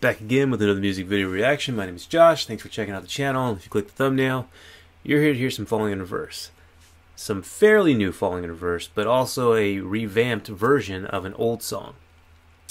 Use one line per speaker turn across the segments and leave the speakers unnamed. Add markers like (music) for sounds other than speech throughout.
Back again with another music video reaction. My name is Josh. Thanks for checking out the channel. If you click the thumbnail, you're here to hear some Falling in Reverse. Some fairly new Falling in Reverse, but also a revamped version of an old song.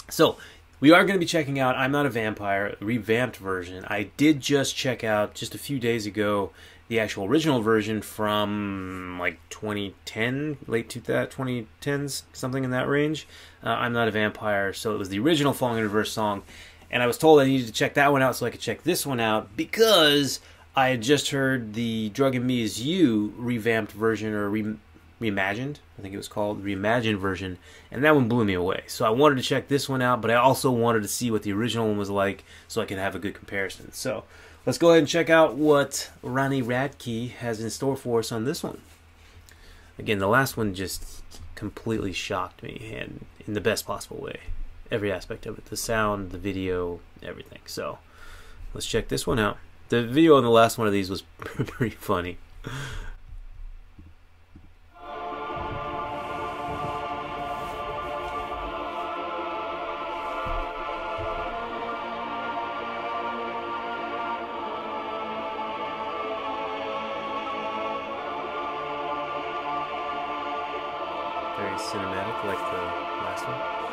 So, we are going to be checking out I'm Not a Vampire, revamped version. I did just check out just a few days ago the actual original version from like 2010, late 2010s, something in that range. Uh, I'm Not a Vampire, so it was the original Falling in Reverse song and I was told I needed to check that one out so I could check this one out because I had just heard the Drug in Me Is You revamped version or re- reimagined, I think it was called, reimagined version, and that one blew me away. So I wanted to check this one out, but I also wanted to see what the original one was like so I could have a good comparison. So let's go ahead and check out what Ronnie Radke has in store for us on this one. Again, the last one just completely shocked me and in the best possible way every aspect of it the sound, the video, everything. So let's check this one out. The video on the last one of these was (laughs) pretty funny. Very cinematic like the last one.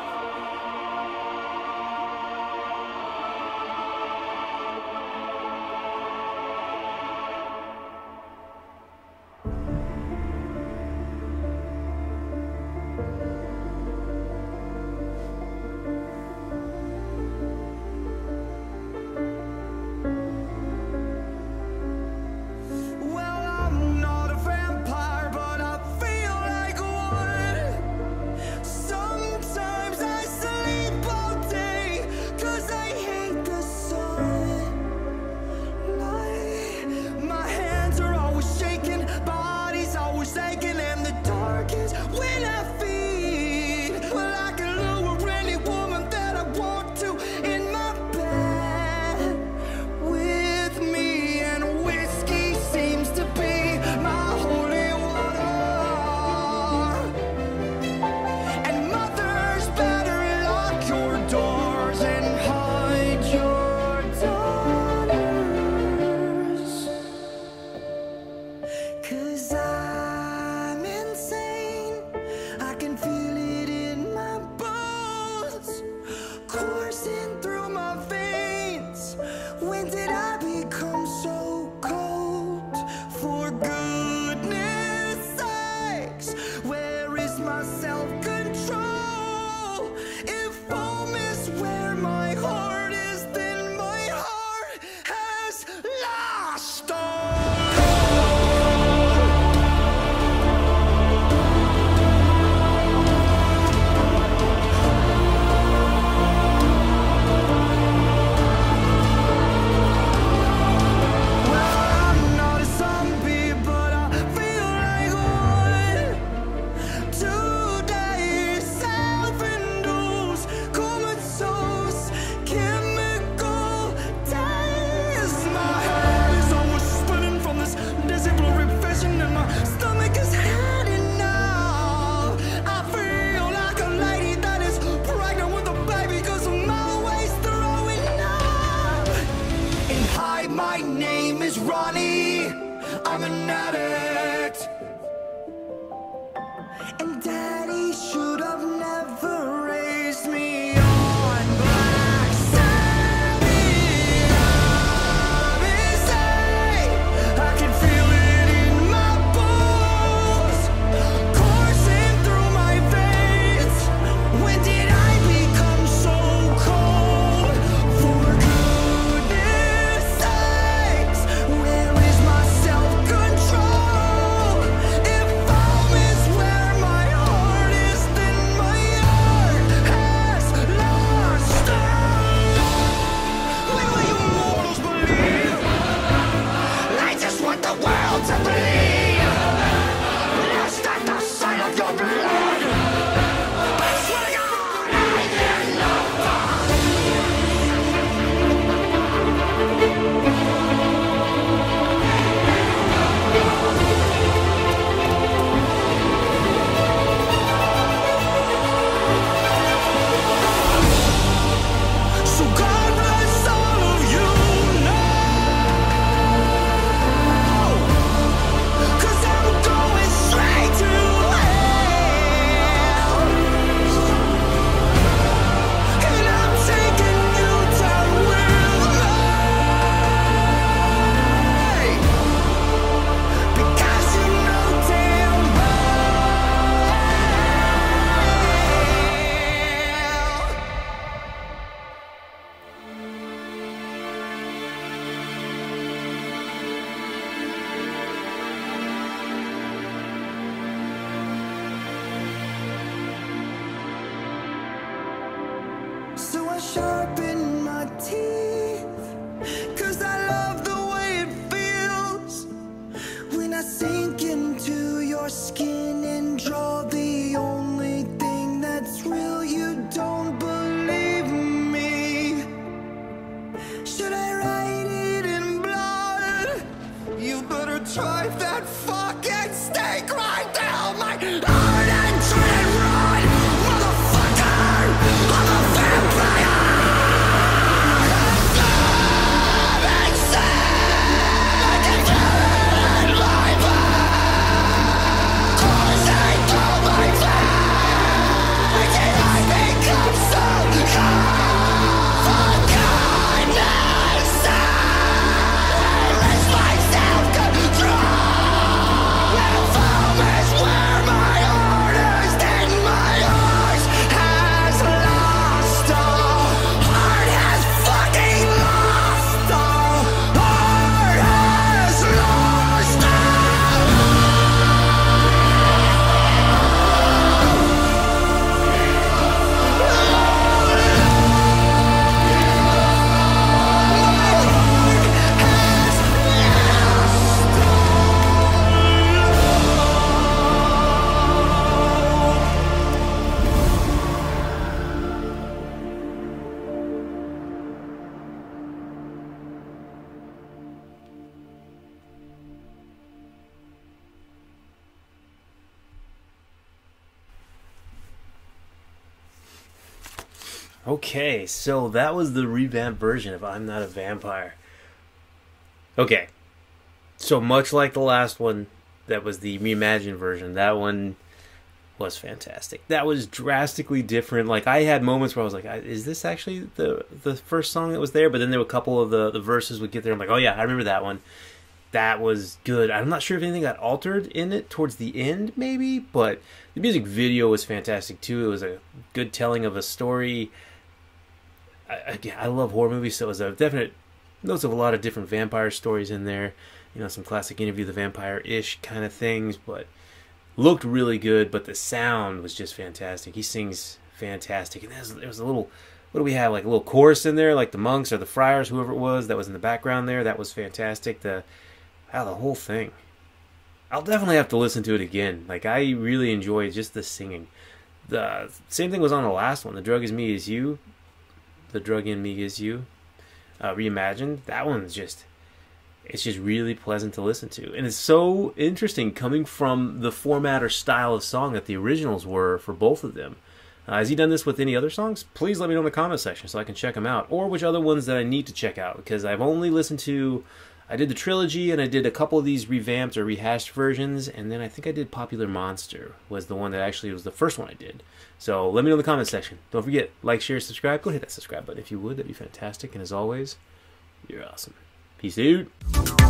Sharpen my teeth. Cause I love the way it feels when I sink into your skin and draw the only thing that's real. You don't believe me. Should I write it in blood? You better drive that
Okay, so that was the revamped version of I'm Not a Vampire. Okay. So much like the last one, that was the reimagined version. That one was fantastic. That was drastically different. Like I had moments where I was like, "Is this actually the the first song that was there?" But then there were a couple of the the verses would get there. I'm like, "Oh yeah, I remember that one." That was good. I'm not sure if anything got altered in it towards the end, maybe, but the music video was fantastic too. It was a good telling of a story. I, again, I love horror movies, so it was a definite notes of a lot of different vampire stories in there. You know, some classic interview the vampire ish kind of things, but looked really good. But the sound was just fantastic. He sings fantastic, and there's there was a little. What do we have? Like a little chorus in there, like the monks or the friars, whoever it was that was in the background there. That was fantastic. The wow, the whole thing. I'll definitely have to listen to it again. Like I really enjoyed just the singing. The same thing was on the last one. The drug is me is you. The drug in me is you. Uh, reimagined. That one's just. It's just really pleasant to listen to, and it's so interesting coming from the format or style of song that the originals were for both of them. Uh, has he done this with any other songs? Please let me know in the comment section so I can check them out, or which other ones that I need to check out because I've only listened to. I did the trilogy and I did a couple of these revamped or rehashed versions, and then I think I did Popular Monster was the one that actually was the first one I did. So let me know in the comment section. Don't forget, like, share, subscribe. Go hit that subscribe button if you would. That'd be fantastic. And as always, you're awesome. Peace out.